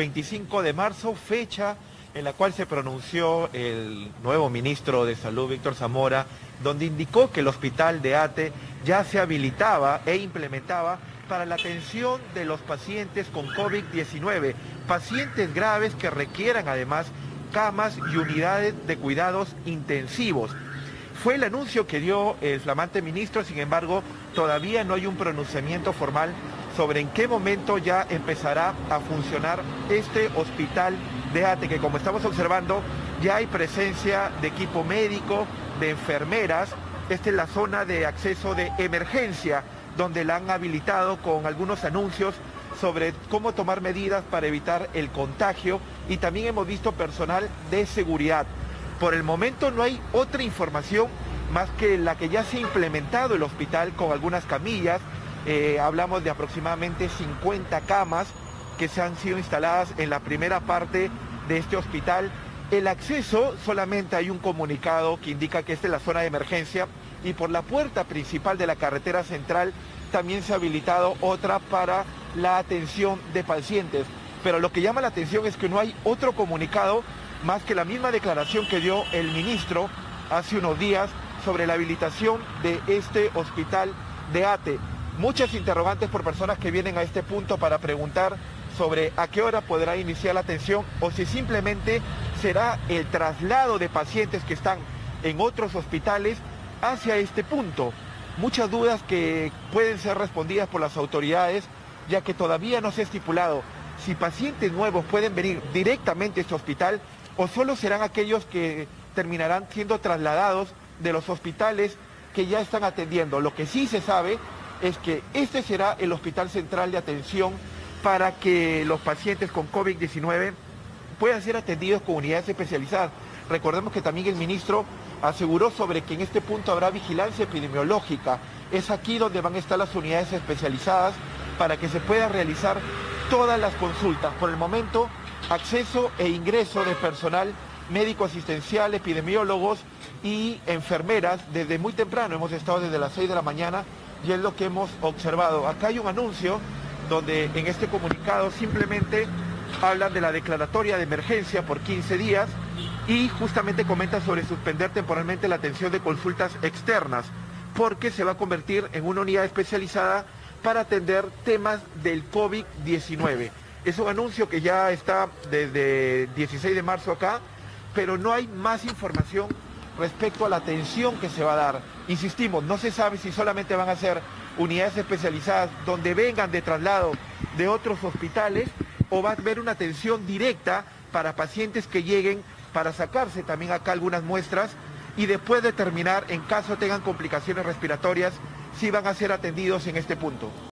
25 de marzo, fecha en la cual se pronunció el nuevo ministro de Salud, Víctor Zamora, donde indicó que el hospital de ATE ya se habilitaba e implementaba para la atención de los pacientes con COVID-19, pacientes graves que requieran además camas y unidades de cuidados intensivos. Fue el anuncio que dio el flamante ministro, sin embargo, todavía no hay un pronunciamiento formal sobre en qué momento ya empezará a funcionar este hospital de ATE, que como estamos observando, ya hay presencia de equipo médico, de enfermeras. Esta es la zona de acceso de emergencia, donde la han habilitado con algunos anuncios sobre cómo tomar medidas para evitar el contagio y también hemos visto personal de seguridad. Por el momento no hay otra información más que la que ya se ha implementado el hospital con algunas camillas. Eh, hablamos de aproximadamente 50 camas que se han sido instaladas en la primera parte de este hospital. El acceso solamente hay un comunicado que indica que esta es la zona de emergencia y por la puerta principal de la carretera central también se ha habilitado otra para la atención de pacientes. Pero lo que llama la atención es que no hay otro comunicado más que la misma declaración que dio el ministro hace unos días sobre la habilitación de este hospital de ATE. Muchas interrogantes por personas que vienen a este punto para preguntar sobre a qué hora podrá iniciar la atención o si simplemente será el traslado de pacientes que están en otros hospitales hacia este punto. Muchas dudas que pueden ser respondidas por las autoridades, ya que todavía no se ha estipulado si pacientes nuevos pueden venir directamente a este hospital o solo serán aquellos que terminarán siendo trasladados de los hospitales que ya están atendiendo. Lo que sí se sabe es que este será el hospital central de atención para que los pacientes con COVID-19 puedan ser atendidos con unidades especializadas. Recordemos que también el ministro aseguró sobre que en este punto habrá vigilancia epidemiológica. Es aquí donde van a estar las unidades especializadas para que se puedan realizar todas las consultas. Por el momento acceso e ingreso de personal médico asistencial, epidemiólogos y enfermeras desde muy temprano. Hemos estado desde las 6 de la mañana y es lo que hemos observado. Acá hay un anuncio donde en este comunicado simplemente hablan de la declaratoria de emergencia por 15 días y justamente comentan sobre suspender temporalmente la atención de consultas externas porque se va a convertir en una unidad especializada para atender temas del COVID-19. Es un anuncio que ya está desde 16 de marzo acá, pero no hay más información respecto a la atención que se va a dar. Insistimos, no se sabe si solamente van a ser unidades especializadas donde vengan de traslado de otros hospitales o va a haber una atención directa para pacientes que lleguen para sacarse también acá algunas muestras y después determinar en caso tengan complicaciones respiratorias si van a ser atendidos en este punto.